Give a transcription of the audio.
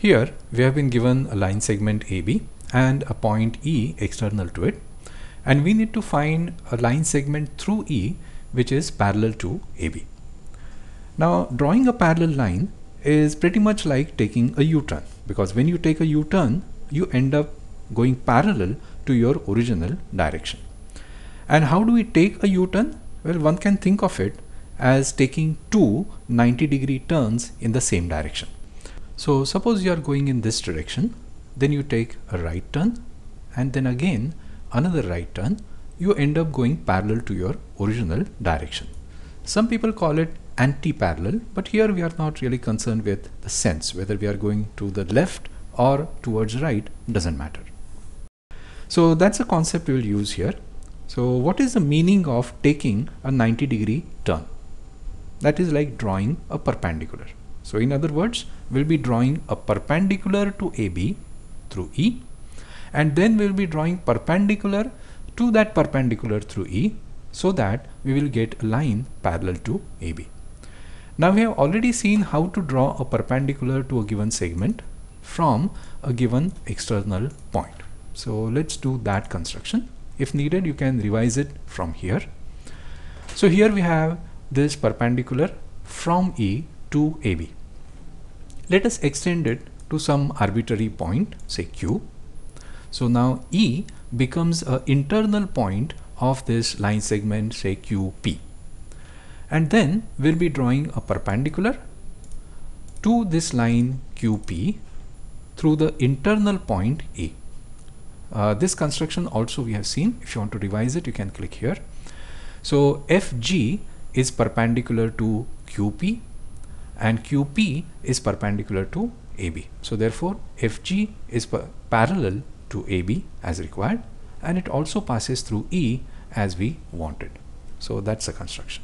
Here we have been given a line segment AB and a point E external to it and we need to find a line segment through E which is parallel to AB. Now drawing a parallel line is pretty much like taking a U-turn because when you take a U-turn you end up going parallel to your original direction. And how do we take a U-turn? Well one can think of it as taking two 90 degree turns in the same direction. So suppose you are going in this direction then you take a right turn and then again another right turn you end up going parallel to your original direction. Some people call it anti-parallel but here we are not really concerned with the sense whether we are going to the left or towards right doesn't matter. So that's a concept we will use here. So what is the meaning of taking a 90 degree turn? That is like drawing a perpendicular. So in other words, we'll be drawing a perpendicular to AB through E and then we'll be drawing perpendicular to that perpendicular through E so that we will get a line parallel to AB. Now we have already seen how to draw a perpendicular to a given segment from a given external point. So let's do that construction. If needed, you can revise it from here. So here we have this perpendicular from E to AB. Let us extend it to some arbitrary point, say Q. So now E becomes an internal point of this line segment, say QP. And then we'll be drawing a perpendicular to this line QP through the internal point A. Uh, this construction also we have seen. If you want to revise it, you can click here. So FG is perpendicular to QP and QP is perpendicular to AB. So therefore FG is parallel to AB as required and it also passes through E as we wanted. So that's the construction.